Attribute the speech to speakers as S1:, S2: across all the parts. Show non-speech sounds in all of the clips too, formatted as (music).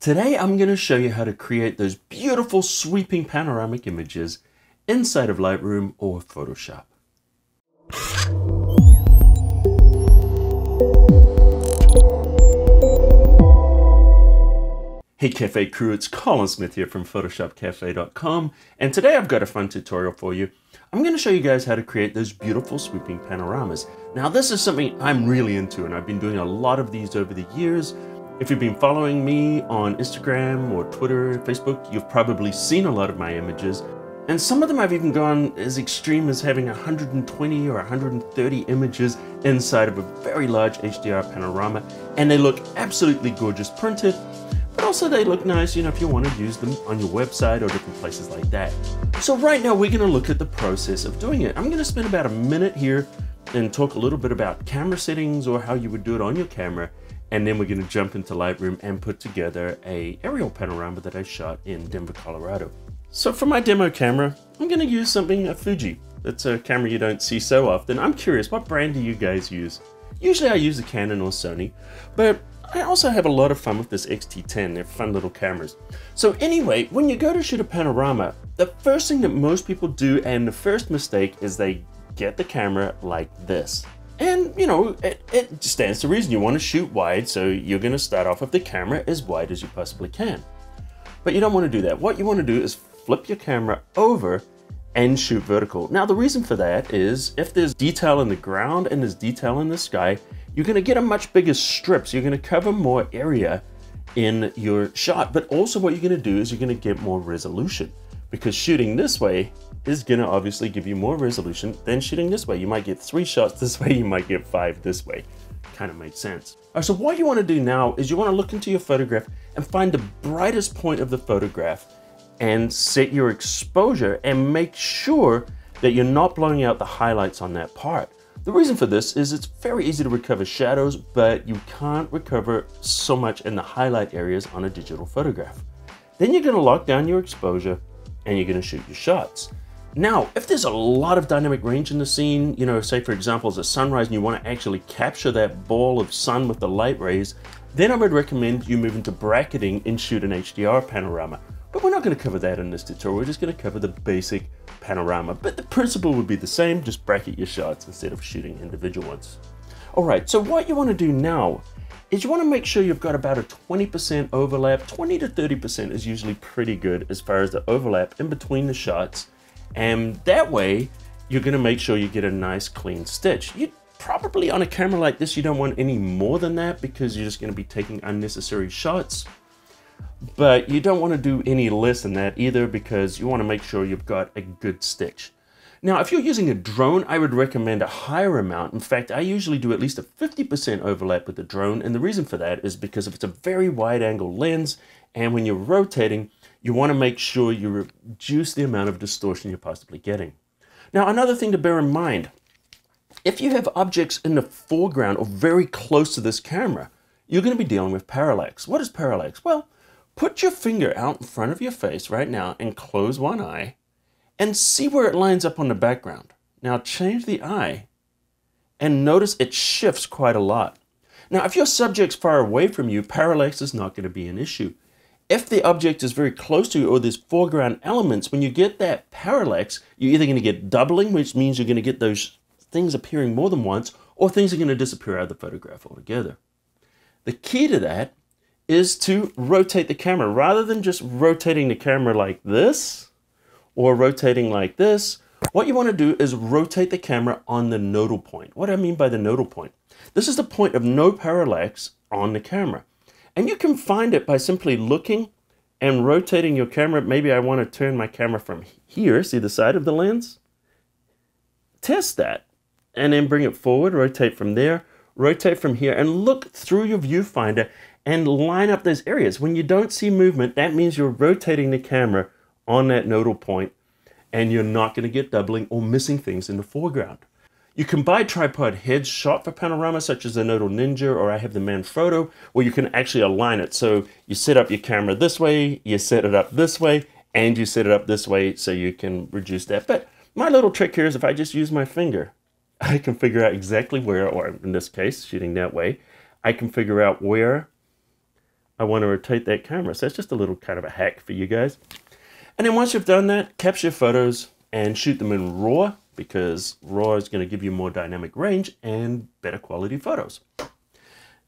S1: Today I'm going to show you how to create those beautiful sweeping panoramic images inside of Lightroom or Photoshop. Hey Cafe crew, it's Colin Smith here from PhotoshopCafe.com and today I've got a fun tutorial for you. I'm going to show you guys how to create those beautiful sweeping panoramas. Now this is something I'm really into and I've been doing a lot of these over the years if you've been following me on Instagram or Twitter, Facebook, you've probably seen a lot of my images. And some of them I've even gone as extreme as having 120 or 130 images inside of a very large HDR panorama. And they look absolutely gorgeous printed, but also they look nice, you know, if you want to use them on your website or different places like that. So right now we're going to look at the process of doing it. I'm going to spend about a minute here and talk a little bit about camera settings or how you would do it on your camera and then we're going to jump into Lightroom and put together a aerial panorama that I shot in Denver, Colorado. So for my demo camera, I'm going to use something, a Fuji. It's a camera you don't see so often. I'm curious, what brand do you guys use? Usually I use a Canon or Sony, but I also have a lot of fun with this X-T10. They're fun little cameras. So anyway, when you go to shoot a panorama, the first thing that most people do and the first mistake is they get the camera like this. And, you know, it, it stands to reason. You want to shoot wide, so you're going to start off with the camera as wide as you possibly can. But you don't want to do that. What you want to do is flip your camera over and shoot vertical. Now, the reason for that is if there's detail in the ground and there's detail in the sky, you're going to get a much bigger strip. So you're going to cover more area in your shot. But also what you're going to do is you're going to get more resolution because shooting this way is gonna obviously give you more resolution than shooting this way. You might get three shots this way, you might get five this way. Kind of makes sense. All right, so what you wanna do now is you wanna look into your photograph and find the brightest point of the photograph and set your exposure and make sure that you're not blowing out the highlights on that part. The reason for this is it's very easy to recover shadows, but you can't recover so much in the highlight areas on a digital photograph. Then you're gonna lock down your exposure and you're gonna shoot your shots. Now, if there's a lot of dynamic range in the scene, you know, say for example, it's a sunrise and you want to actually capture that ball of sun with the light rays, then I would recommend you move into bracketing and shoot an HDR panorama. But we're not going to cover that in this tutorial, we're just going to cover the basic panorama. But the principle would be the same, just bracket your shots instead of shooting individual ones. Alright, so what you want to do now is you want to make sure you've got about a 20% overlap. 20 to 30% is usually pretty good as far as the overlap in between the shots and that way, you're gonna make sure you get a nice clean stitch. You probably on a camera like this, you don't want any more than that because you're just gonna be taking unnecessary shots. But you don't wanna do any less than that either because you wanna make sure you've got a good stitch. Now, if you're using a drone, I would recommend a higher amount. In fact, I usually do at least a 50% overlap with the drone. And the reason for that is because if it's a very wide angle lens and when you're rotating, you want to make sure you reduce the amount of distortion you're possibly getting. Now, another thing to bear in mind, if you have objects in the foreground or very close to this camera, you're going to be dealing with parallax. What is parallax? Well, put your finger out in front of your face right now and close one eye and see where it lines up on the background. Now change the eye and notice it shifts quite a lot. Now, if your subject's far away from you, parallax is not going to be an issue. If the object is very close to you or there's foreground elements, when you get that parallax, you're either going to get doubling, which means you're going to get those things appearing more than once, or things are going to disappear out of the photograph altogether. The key to that is to rotate the camera. Rather than just rotating the camera like this, or rotating like this, what you want to do is rotate the camera on the nodal point. What do I mean by the nodal point? This is the point of no parallax on the camera. And you can find it by simply looking and rotating your camera. Maybe I want to turn my camera from here, see the side of the lens? Test that. And then bring it forward, rotate from there, rotate from here, and look through your viewfinder and line up those areas. When you don't see movement, that means you're rotating the camera on that nodal point and you're not going to get doubling or missing things in the foreground. You can buy tripod heads shot for panorama, such as the Nodal Ninja, or I have the Manfrotto, where you can actually align it. So you set up your camera this way, you set it up this way, and you set it up this way so you can reduce that. But my little trick here is if I just use my finger, (laughs) I can figure out exactly where, or in this case, shooting that way, I can figure out where I want to rotate that camera. So that's just a little kind of a hack for you guys. And then once you've done that, capture photos and shoot them in RAW because RAW is going to give you more dynamic range and better quality photos.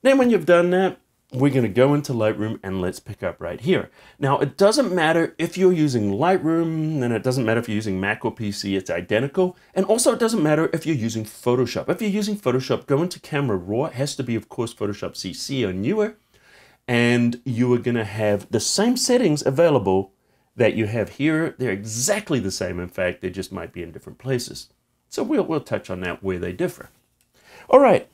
S1: Then when you've done that, we're going to go into Lightroom and let's pick up right here. Now, it doesn't matter if you're using Lightroom, and it doesn't matter if you're using Mac or PC, it's identical. And also, it doesn't matter if you're using Photoshop. If you're using Photoshop, go into Camera Raw. It has to be, of course, Photoshop CC or newer. And you are going to have the same settings available that you have here. They're exactly the same. In fact, they just might be in different places. So we'll, we'll touch on that where they differ. All right,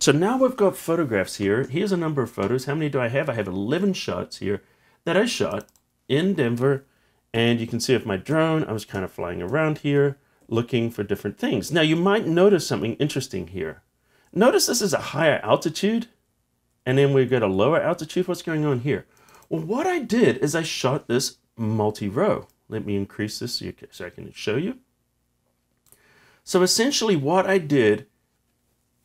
S1: so now we've got photographs here. Here's a number of photos. How many do I have? I have 11 shots here that I shot in Denver. And you can see with my drone, I was kind of flying around here looking for different things. Now you might notice something interesting here. Notice this is a higher altitude and then we've got a lower altitude. What's going on here? Well, what I did is I shot this multi-row. Let me increase this so, can, so I can show you. So essentially what I did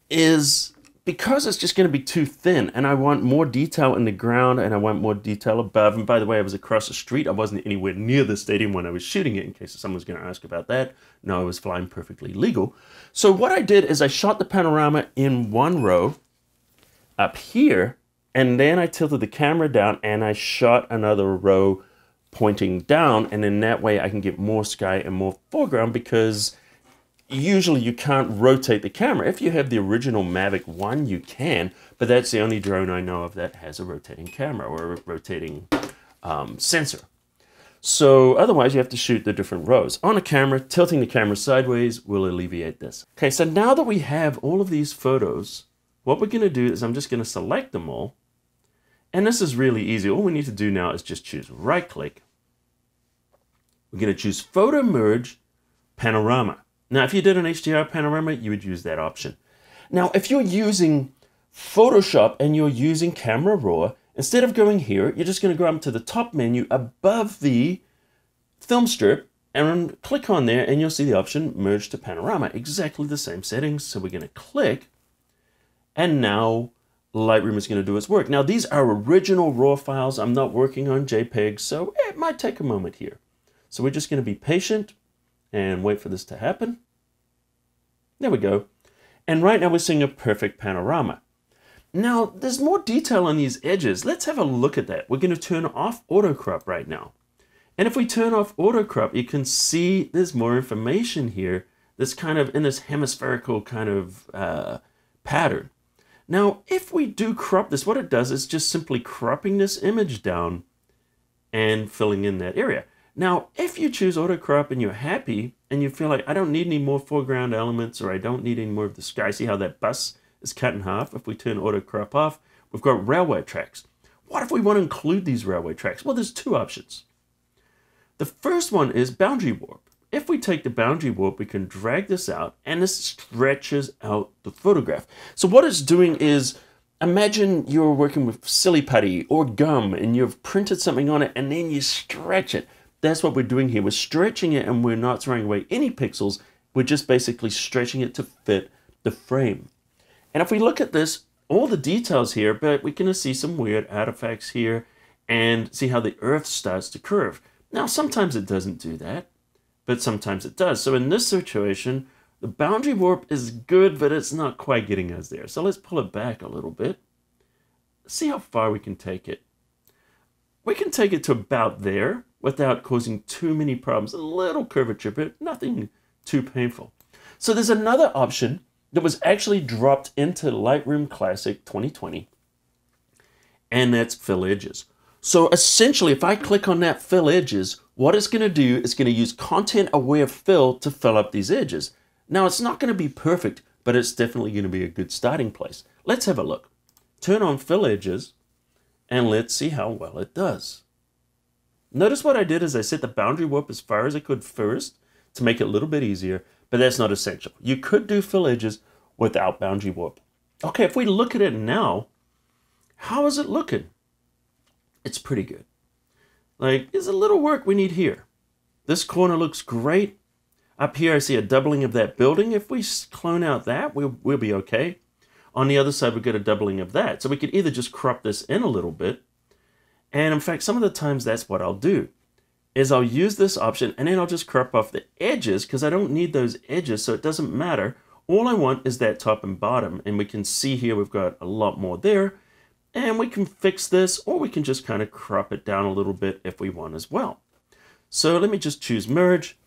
S1: is because it's just going to be too thin and I want more detail in the ground and I want more detail above. And by the way, I was across the street. I wasn't anywhere near the stadium when I was shooting it in case someone's going to ask about that. No, I was flying perfectly legal. So what I did is I shot the panorama in one row up here and then I tilted the camera down and I shot another row pointing down and in that way I can get more sky and more foreground because usually you can't rotate the camera. If you have the original Mavic 1, you can, but that's the only drone I know of that has a rotating camera or a rotating um, sensor. So otherwise you have to shoot the different rows. On a camera, tilting the camera sideways will alleviate this. Okay, so now that we have all of these photos, what we're gonna do is I'm just gonna select them all. And this is really easy. All we need to do now is just choose right click. We're gonna choose photo merge panorama. Now, if you did an HDR panorama, you would use that option. Now, if you're using Photoshop and you're using Camera Raw, instead of going here, you're just going to go up to the top menu above the film strip and click on there and you'll see the option Merge to Panorama. Exactly the same settings. So we're going to click and now Lightroom is going to do its work. Now, these are original RAW files. I'm not working on JPEG, so it might take a moment here. So we're just going to be patient and wait for this to happen. There we go. And right now we're seeing a perfect panorama. Now, there's more detail on these edges. Let's have a look at that. We're going to turn off auto crop right now. And if we turn off auto crop, you can see there's more information here that's kind of in this hemispherical kind of uh, pattern. Now, if we do crop this, what it does is just simply cropping this image down and filling in that area. Now, if you choose auto crop and you're happy and you feel like I don't need any more foreground elements or I don't need any more of the sky, see how that bus is cut in half? If we turn auto crop off, we've got railway tracks. What if we want to include these railway tracks? Well, there's two options. The first one is boundary warp. If we take the boundary warp, we can drag this out and this stretches out the photograph. So what it's doing is imagine you're working with silly putty or gum and you've printed something on it and then you stretch it that's what we're doing here. We're stretching it and we're not throwing away any pixels. We're just basically stretching it to fit the frame. And if we look at this, all the details here, but we can see some weird artifacts here and see how the earth starts to curve. Now, sometimes it doesn't do that, but sometimes it does. So in this situation, the boundary warp is good, but it's not quite getting us there. So let's pull it back a little bit. See how far we can take it. We can take it to about there without causing too many problems. A little curvature, but nothing too painful. So there's another option that was actually dropped into Lightroom Classic 2020, and that's fill edges. So essentially, if I click on that fill edges, what it's going to do is going to use content aware fill to fill up these edges. Now, it's not going to be perfect, but it's definitely going to be a good starting place. Let's have a look. Turn on fill edges, and let's see how well it does. Notice what I did is I set the boundary warp as far as I could first to make it a little bit easier, but that's not essential. You could do fill edges without boundary warp. Okay, if we look at it now, how is it looking? It's pretty good. Like, there's a little work we need here. This corner looks great. Up here, I see a doubling of that building. If we clone out that, we'll, we'll be okay. On the other side, we get a doubling of that. So we could either just crop this in a little bit And in fact, some of the times that's what I'll do is I'll use this option and then I'll just crop off the edges because I don't need those edges. So it doesn't matter. All I want is that top and bottom. And we can see here, we've got a lot more there and we can fix this or we can just kind of crop it down a little bit if we want as well. So let me just choose merge.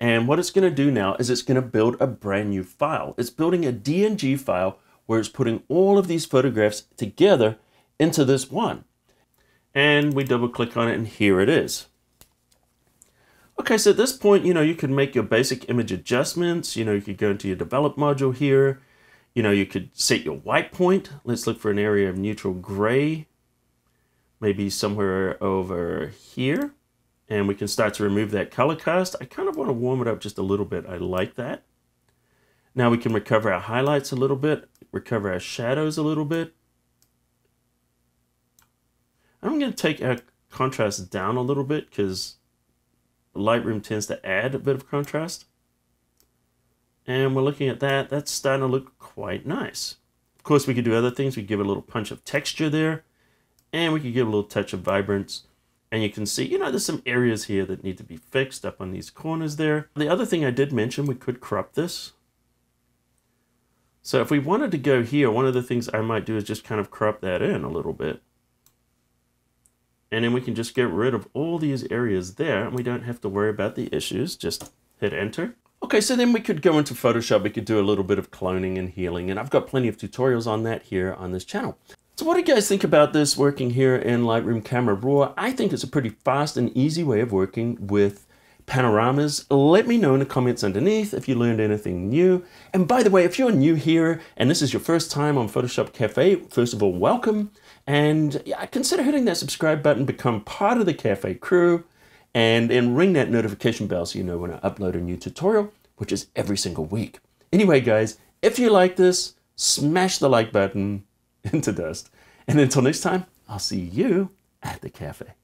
S1: And what it's going to do now is it's going to build a brand new file. It's building a DNG file where it's putting all of these photographs together into this one. And we double click on it and here it is. Okay, so at this point, you know, you can make your basic image adjustments. You know, you could go into your develop module here. You know, you could set your white point. Let's look for an area of neutral gray, maybe somewhere over here. And we can start to remove that color cast. I kind of want to warm it up just a little bit. I like that. Now we can recover our highlights a little bit, recover our shadows a little bit. I'm going to take our contrast down a little bit because Lightroom tends to add a bit of contrast. And we're looking at that. That's starting to look quite nice. Of course, we could do other things. We could give it a little punch of texture there. And we could give a little touch of vibrance. And you can see, you know, there's some areas here that need to be fixed up on these corners there. The other thing I did mention, we could crop this. So if we wanted to go here, one of the things I might do is just kind of crop that in a little bit. And then we can just get rid of all these areas there and we don't have to worry about the issues. Just hit enter. Okay, so then we could go into Photoshop. We could do a little bit of cloning and healing. And I've got plenty of tutorials on that here on this channel. So what do you guys think about this working here in Lightroom Camera Raw? I think it's a pretty fast and easy way of working with panoramas. Let me know in the comments underneath if you learned anything new. And by the way, if you're new here and this is your first time on Photoshop Cafe, first of all, welcome. And yeah, consider hitting that subscribe button, become part of the Cafe crew, and then ring that notification bell so you know when I upload a new tutorial, which is every single week. Anyway, guys, if you like this, smash the like button (laughs) into dust. And until next time, I'll see you at the cafe.